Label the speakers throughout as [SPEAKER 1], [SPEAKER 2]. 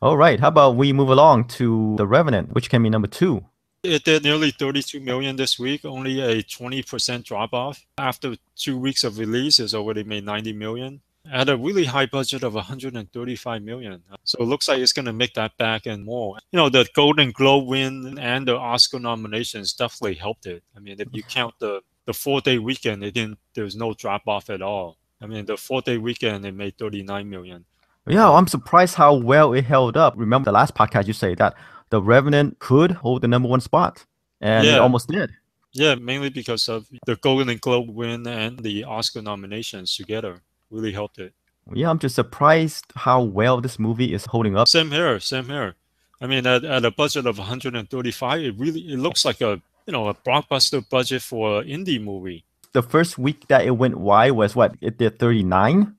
[SPEAKER 1] All right. How about we move along to The Revenant, which can be number two?
[SPEAKER 2] It did nearly 32 million this week, only a 20% drop off. After two weeks of release, it's already made 90 million at a really high budget of 135 million. So it looks like it's going to make that back and more. You know, the Golden Globe win and the Oscar nominations definitely helped it. I mean, if you count the the four day weekend, it didn't. There was no drop off at all. I mean, the four day weekend it made 39 million.
[SPEAKER 1] Yeah, I'm surprised how well it held up. Remember the last podcast you say that the Revenant could hold the number one spot, and yeah. it almost did.
[SPEAKER 2] Yeah, mainly because of the Golden Globe win and the Oscar nominations together really helped it.
[SPEAKER 1] Yeah, I'm just surprised how well this movie is holding up.
[SPEAKER 2] Same here, same here. I mean, at, at a budget of 135, it really it looks like a you know a blockbuster budget for an indie movie.
[SPEAKER 1] The first week that it went wide was what it did 39.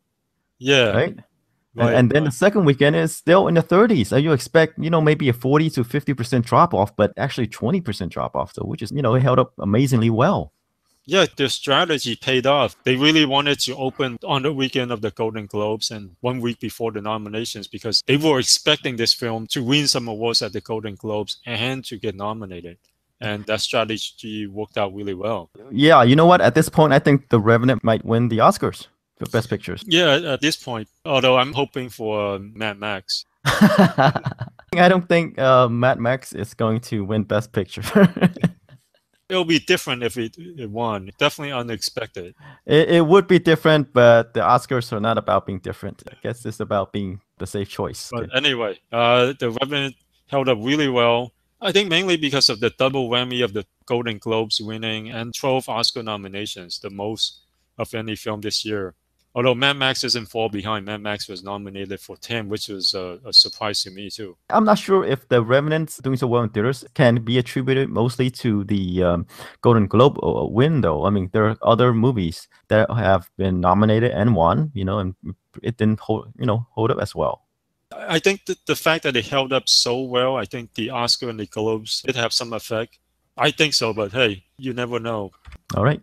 [SPEAKER 2] Yeah.
[SPEAKER 1] Right. Right, and then right. the second weekend is still in the 30s. So you expect, you know, maybe a 40 to 50% drop off, but actually 20% drop off. So which is, you know, it held up amazingly well
[SPEAKER 2] yeah, their strategy paid off. They really wanted to open on the weekend of the Golden Globes and one week before the nominations because they were expecting this film to win some awards at the Golden Globes and to get nominated. And that strategy worked out really well.
[SPEAKER 1] Yeah, you know what? At this point, I think The Revenant might win the Oscars Best Pictures.
[SPEAKER 2] Yeah, at this point. Although I'm hoping for uh, Mad Max.
[SPEAKER 1] I don't think uh, Mad Max is going to win Best Picture.
[SPEAKER 2] It'll be different if it, it won. Definitely unexpected.
[SPEAKER 1] It, it would be different, but the Oscars are not about being different. I guess it's about being the safe choice.
[SPEAKER 2] But anyway, uh, the Revenant held up really well. I think mainly because of the double whammy of the Golden Globes winning and 12 Oscar nominations, the most of any film this year. Although Mad Max isn't fall behind, Mad Max was nominated for 10, which was a, a, surprise to me too.
[SPEAKER 1] I'm not sure if The Revenant doing so well in theaters can be attributed mostly to the um, Golden Globe uh, win, though. I mean, there are other movies that have been nominated and won, you know, and it didn't hold, you know, hold up as well.
[SPEAKER 2] I think that the fact that it held up so well, I think the Oscar and the Globes did have some effect. I think so, but hey, you never know.
[SPEAKER 1] All right.